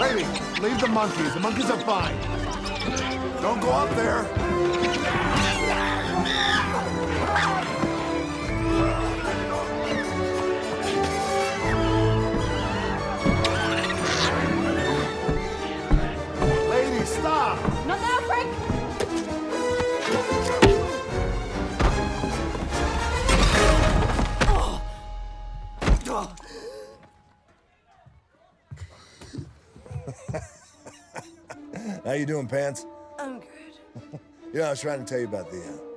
Lady, leave the monkeys. The monkeys are fine. Don't go up there. Lady, stop! Not now, Frank! Oh. How you doing, Pants? I'm good. Yeah, I was trying to tell you about the uh,